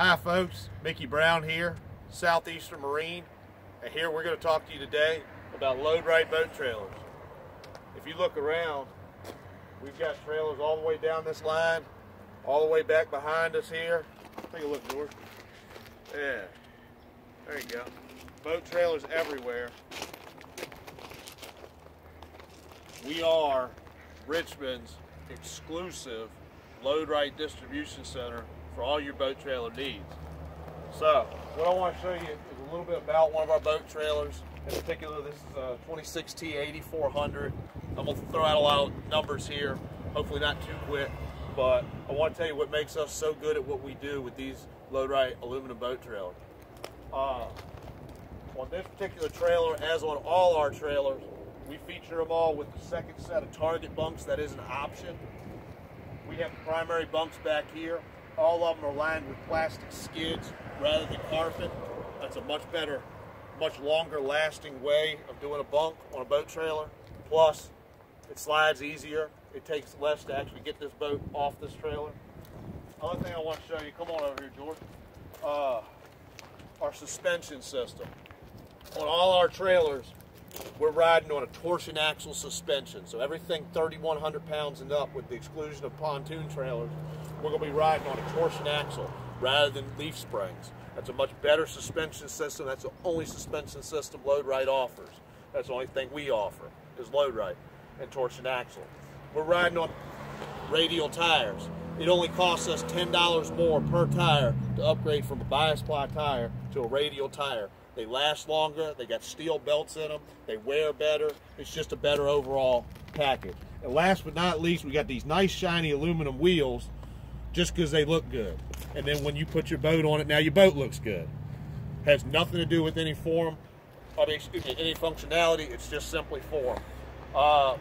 Hi folks, Mickey Brown here, Southeastern Marine, and here we're going to talk to you today about Load Rite boat trailers. If you look around, we've got trailers all the way down this line, all the way back behind us here. Take a look, George. Yeah, there you go. Boat trailers everywhere. We are Richmond's exclusive Load Rite distribution center for all your boat trailer needs. So, what I want to show you is a little bit about one of our boat trailers. In particular, this is a 26T 8400. I'm going to throw out a lot of numbers here, hopefully not too quick, but I want to tell you what makes us so good at what we do with these Load Rite aluminum boat trailers. Uh, on this particular trailer, as on all our trailers, we feature them all with the second set of target bunks. That is an option. We have primary bunks back here. All of them are lined with plastic skids rather than carpet. That's a much better, much longer lasting way of doing a bunk on a boat trailer. Plus, it slides easier. It takes less to actually get this boat off this trailer. Other thing I want to show you, come on over here, George. Uh, our suspension system. On all our trailers, we're riding on a torsion axle suspension. So everything 3,100 pounds and up with the exclusion of pontoon trailers, we're going to be riding on a torsion axle rather than leaf springs. That's a much better suspension system. That's the only suspension system Load Rite offers. That's the only thing we offer is Load Rite and torsion axle. We're riding on radial tires. It only costs us $10 more per tire to upgrade from a bias ply tire to a radial tire. They last longer, they got steel belts in them, they wear better. It's just a better overall package. And last but not least, we got these nice shiny aluminum wheels just because they look good. And then when you put your boat on it, now your boat looks good. Has nothing to do with any form, I mean, excuse me, any functionality. It's just simply form. Uh,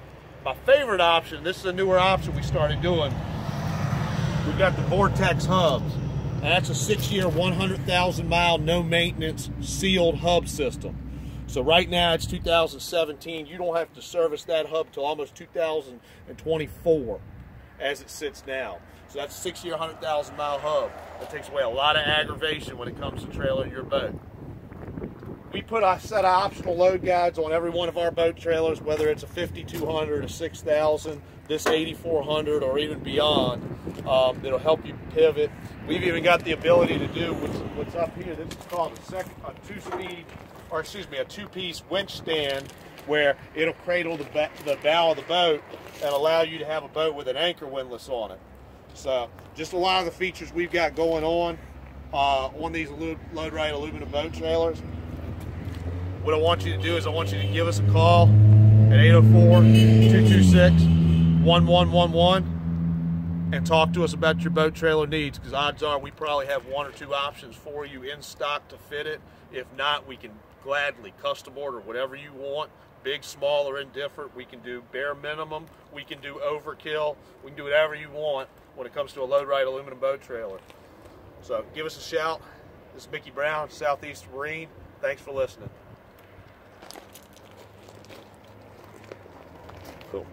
my favorite option, this is a newer option we started doing. We've got the Vortex hubs. And that's a six-year, 100,000 mile, no maintenance, sealed hub system. So right now it's 2017. You don't have to service that hub till almost 2024 as it sits now. So that's a six-year, 100,000 mile hub. That takes away a lot of aggravation when it comes to trailing your boat. We put a set of optional load guides on every one of our boat trailers, whether it's a 5200, a 6000, this 8400, or even beyond. Um, that'll help you pivot. We've even got the ability to do what's, what's up here. This is called a, second, a two-speed, or excuse me, a two-piece winch stand where it'll cradle the, the bow of the boat and allow you to have a boat with an anchor windlass on it. So just a lot of the features we've got going on uh, on these Load Rite aluminum boat trailers. What I want you to do is I want you to give us a call at 804-226-1111 and talk to us about your boat trailer needs because odds are we probably have one or two options for you in stock to fit it. If not, we can gladly custom order whatever you want, big, small, or indifferent. We can do bare minimum. We can do overkill. We can do whatever you want when it comes to a Load Rite aluminum boat trailer. So give us a shout. This is Mickey Brown, Southeast Marine. Thanks for listening. Cool.